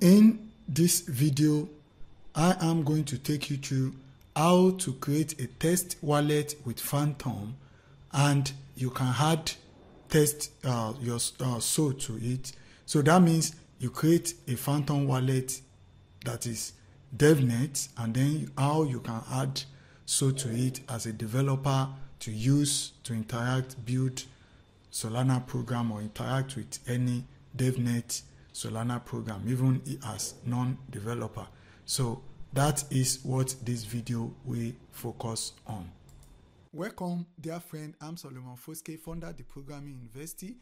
In this video, I am going to take you through how to create a test wallet with Phantom and you can add test uh, your uh, SOL to it. So that means you create a Phantom wallet that is DevNet and then how you can add SOL to it as a developer to use to interact, build Solana program or interact with any DevNet Solana program, even as non-developer. So that is what this video will focus on. Welcome, dear friend. I'm Solomon Foskaay, founder of dProgramming University,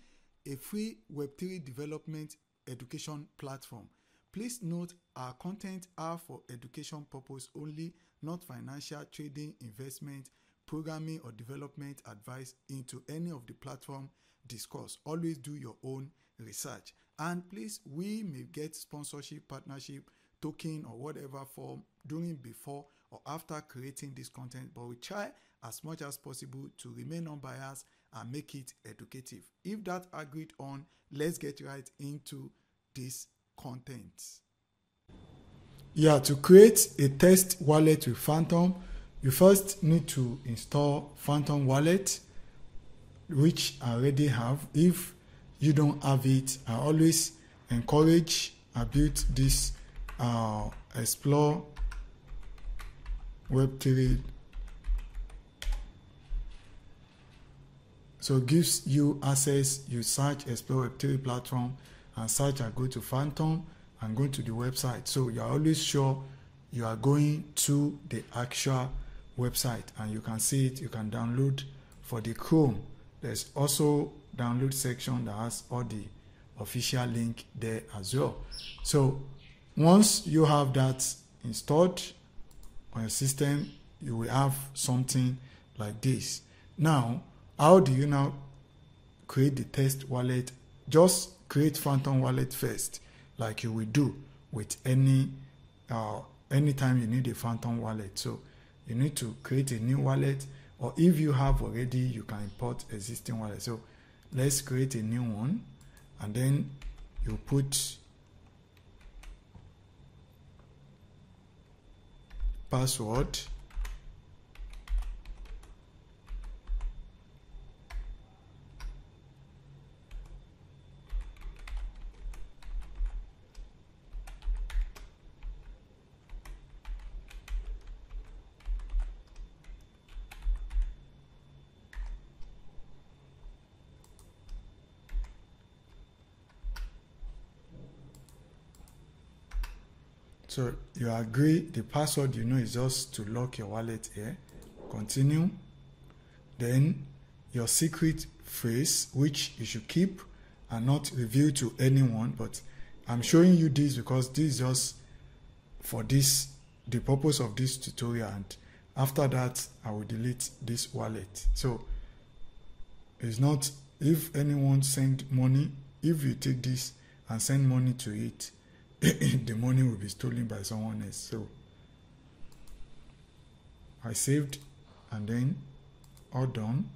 a free Web3 development education platform. Please note our content are for education purpose only, not financial trading, investment, programming or development advice into any of the platform discussed. Always do your own research. And please, we may get sponsorship, partnership, token, or whatever form during, before, or after creating this content, but we try as much as possible to remain unbiased and make it educative. If that agreed on, let's get right into this content. Yeah, to create a test wallet with Phantom, you first need to install Phantom Wallet, which I already have. If you don't have it, I always encourage I built this uh, explore web3 so it gives you access. You search explore web3 platform and search and go to phantom and go to the website. So you are always sure you are going to the actual website and you can see it. You can download for the chrome. There's also download section that has all the official link there as well. So once you have that installed on your system you will have something like this. Now how do you now create the test wallet? Just create phantom wallet first like you will do with any uh anytime you need a phantom wallet. So you need to create a new wallet or if you have already you can import existing wallet. So let's create a new one and then you put password So you agree the password you know is just to lock your wallet here. Continue. Then your secret phrase, which you should keep and not reveal to anyone. But I'm showing you this because this is just for this the purpose of this tutorial. And after that, I will delete this wallet. So it's not if anyone send money, if you take this and send money to it, the money will be stolen by someone else. So I saved and then all done.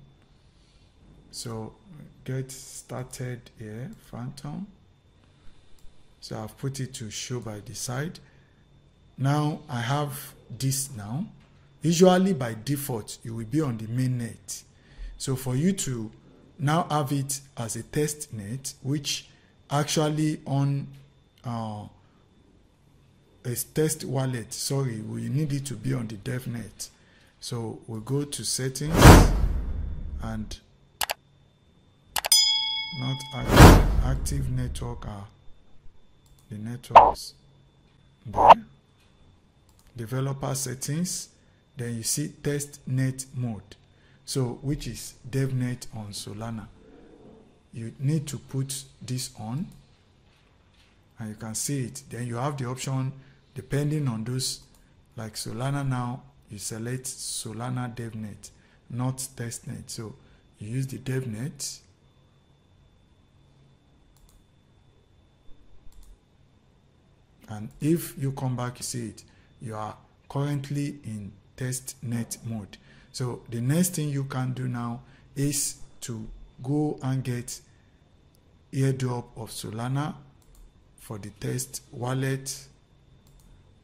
So get started here, Phantom. So I've put it to show by the side. Now I have this now. Usually by default, you will be on the main net. So for you to now have it as a test net, which actually on uh, a test wallet. Sorry we need it to be on the devnet so we go to settings and not active, active network are the networks. There developer settings then you see test net mode. So which is devnet on solana. You need to put this on and you can see it. Then you have the option depending on those like solana now you select solana devnet not testnet. So you use the devnet. And if you come back you see it you are currently in testnet mode. So the next thing you can do now is to go and get airdrop of solana for the test wallet.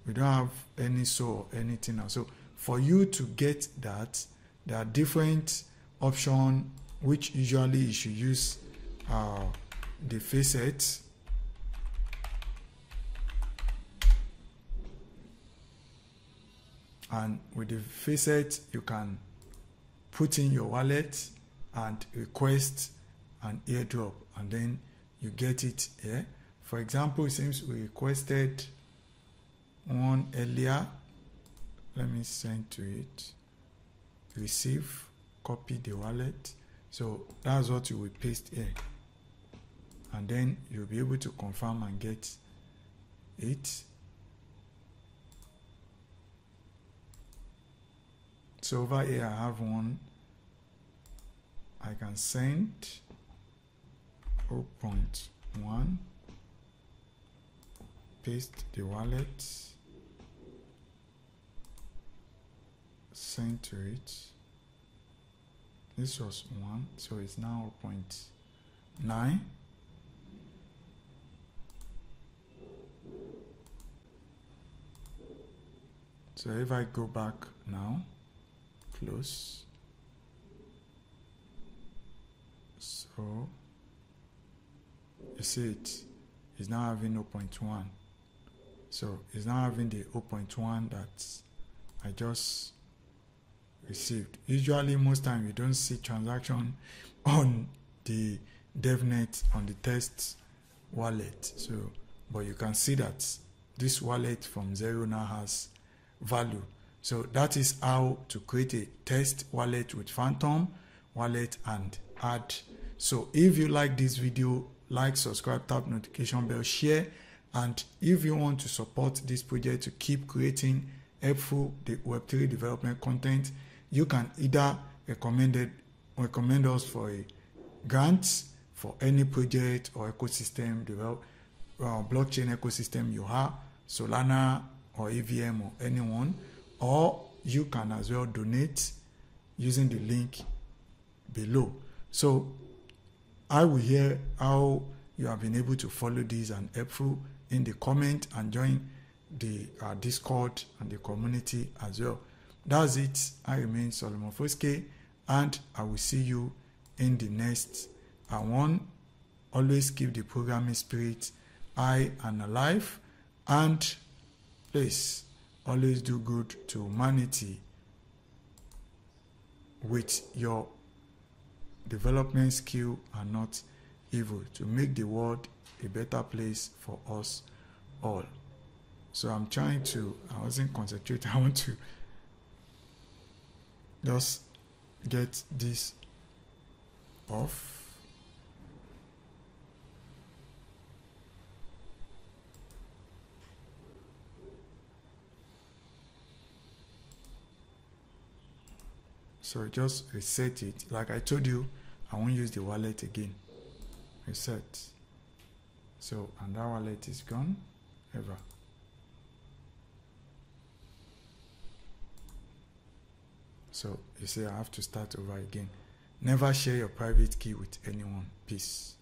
We don't have any so anything now. So for you to get that there are different options which usually you should use uh, the faucet. And with the faucet you can put in your wallet and request an airdrop and then you get it here for example seems we requested one earlier. Let me send to it. Receive copy the wallet. So that's what you will paste here. And then you'll be able to confirm and get it. So over here I have one I can send. 0.1 paste the wallet send to it. This was 1 so it's now 0.9 so if I go back now close. So you see it is now having 0.1 so it's now having the 0.1 that I just received. Usually most time you don't see transaction on the devnet on the test wallet. So but you can see that this wallet from zero now has value. So that is how to create a test wallet with phantom wallet and add. So if you like this video like subscribe tap notification bell share and if you want to support this project to keep creating helpful the web3 development content you can either recommend it, recommend us for a grant for any project or ecosystem develop uh, blockchain ecosystem you have solana or evm or anyone or you can as well donate using the link below. So i will hear how you have been able to follow this and helpful in the comment and join the uh, discord and the community as well. That's it. I remain solomon foske and i will see you in the next. I want always keep the programming spirit high and alive and please always do good to humanity with your development skill and not evil. To make the world a better place for us all. So i'm trying to i wasn't concentrating i want to just get this off. So just reset it. Like i told you i won't use the wallet again. Reset so and that wallet is gone ever. So you see i have to start over again. Never share your private key with anyone. Peace